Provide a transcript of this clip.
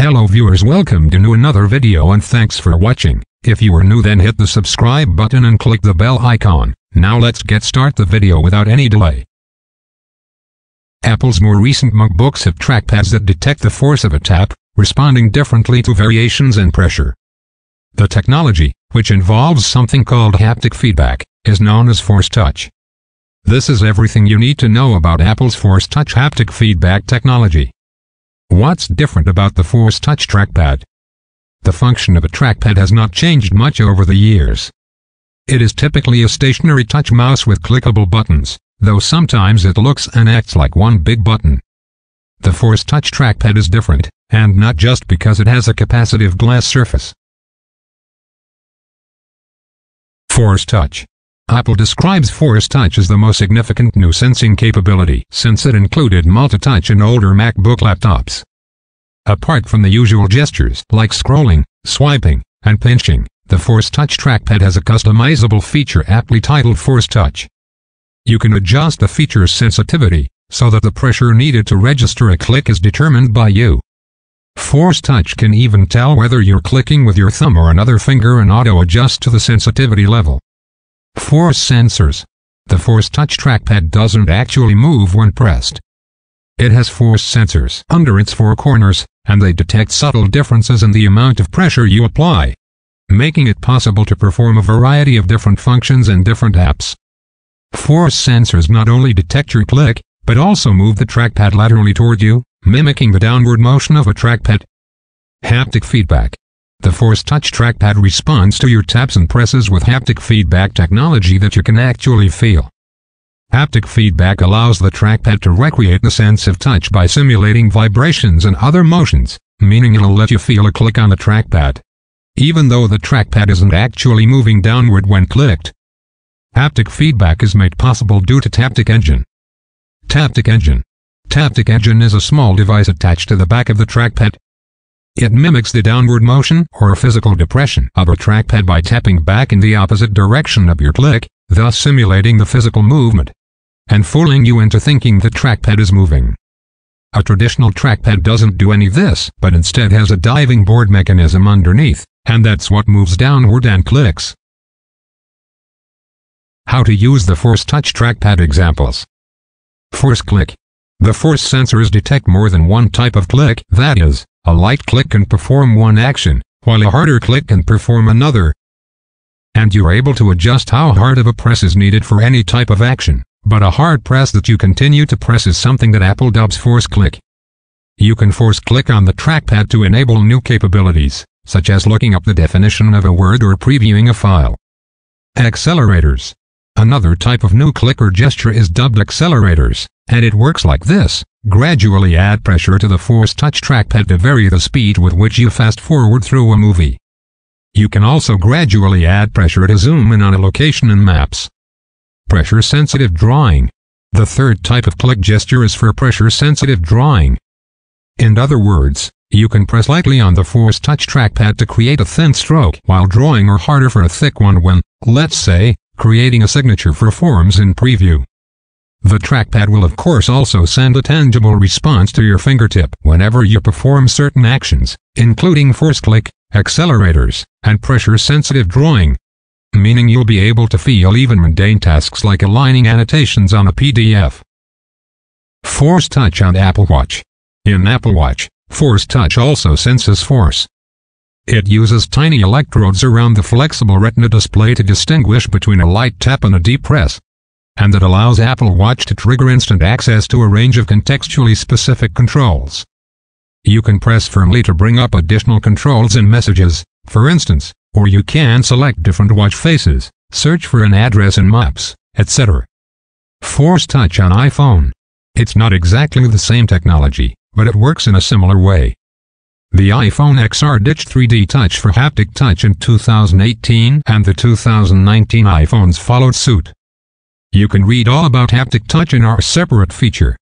Hello viewers welcome to new another video and thanks for watching. If you are new then hit the subscribe button and click the bell icon. Now let's get start the video without any delay. Apple's more recent MacBooks have trackpads that detect the force of a tap, responding differently to variations in pressure. The technology, which involves something called haptic feedback, is known as Force Touch. This is everything you need to know about Apple's Force Touch haptic feedback technology. What's different about the Force Touch trackpad? The function of a trackpad has not changed much over the years. It is typically a stationary touch mouse with clickable buttons, though sometimes it looks and acts like one big button. The Force Touch trackpad is different, and not just because it has a capacitive glass surface. Force Touch Apple describes Force Touch as the most significant new sensing capability since it included multi-touch in older MacBook laptops. Apart from the usual gestures like scrolling, swiping, and pinching, the Force Touch trackpad has a customizable feature aptly titled Force Touch. You can adjust the feature's sensitivity so that the pressure needed to register a click is determined by you. Force Touch can even tell whether you're clicking with your thumb or another finger and auto-adjust to the sensitivity level. Force sensors. The Force Touch trackpad doesn't actually move when pressed. It has force sensors under its four corners, and they detect subtle differences in the amount of pressure you apply, making it possible to perform a variety of different functions in different apps. Force sensors not only detect your click, but also move the trackpad laterally toward you, mimicking the downward motion of a trackpad. Haptic feedback. The Force Touch trackpad responds to your taps and presses with haptic feedback technology that you can actually feel. Haptic feedback allows the trackpad to recreate the sense of touch by simulating vibrations and other motions, meaning it'll let you feel a click on the trackpad. Even though the trackpad isn't actually moving downward when clicked. Haptic feedback is made possible due to Taptic Engine. Taptic Engine. Taptic Engine is a small device attached to the back of the trackpad it mimics the downward motion or physical depression of a trackpad by tapping back in the opposite direction of your click, thus simulating the physical movement and fooling you into thinking the trackpad is moving. A traditional trackpad doesn't do any of this, but instead has a diving board mechanism underneath, and that's what moves downward and clicks. How to use the Force Touch trackpad examples. Force click. The force sensors detect more than one type of click, that is, a light click can perform one action, while a harder click can perform another. And you're able to adjust how hard of a press is needed for any type of action, but a hard press that you continue to press is something that Apple dubs force click. You can force click on the trackpad to enable new capabilities, such as looking up the definition of a word or previewing a file. Accelerators. Another type of new click or gesture is dubbed accelerators, and it works like this. Gradually add pressure to the Force Touch trackpad to vary the speed with which you fast forward through a movie. You can also gradually add pressure to zoom in on a location in maps. Pressure-sensitive drawing. The third type of click gesture is for pressure-sensitive drawing. In other words, you can press lightly on the Force Touch trackpad to create a thin stroke while drawing or harder for a thick one when, let's say, creating a signature for forms in preview. The trackpad will of course also send a tangible response to your fingertip whenever you perform certain actions, including force click, accelerators, and pressure-sensitive drawing, meaning you'll be able to feel even mundane tasks like aligning annotations on a PDF. Force Touch on Apple Watch. In Apple Watch, Force Touch also senses force. It uses tiny electrodes around the flexible retina display to distinguish between a light tap and a deep press and that allows Apple Watch to trigger instant access to a range of contextually specific controls. You can press firmly to bring up additional controls and messages, for instance, or you can select different watch faces, search for an address in Maps, etc. Force Touch on iPhone. It's not exactly the same technology, but it works in a similar way. The iPhone XR ditched 3D Touch for haptic touch in 2018 and the 2019 iPhones followed suit. You can read all about haptic touch in our separate feature,